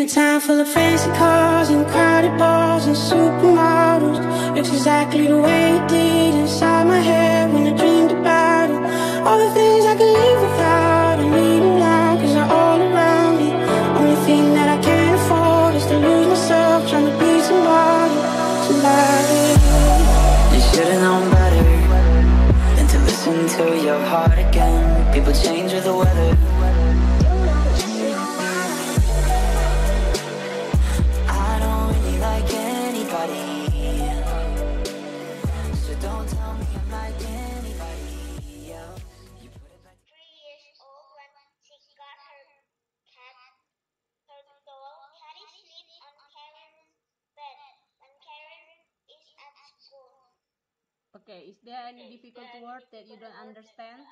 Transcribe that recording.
a town full of fancy cars and crowded bars and supermodels. It's exactly the way it did inside my head when I dreamed about it. All the things I could live without, I need them now cause they're all around me. Only thing that I can't afford is to lose myself trying to be somebody, somebody. You should've known better than to listen to your heart again. People change with the weather. Tell me I'm like anybody else. You put it back. three years old when she got her cat, her doll. Caddy sleeps on Karen's bed when Karen is at school. Okay, is there any difficult word that you don't understand?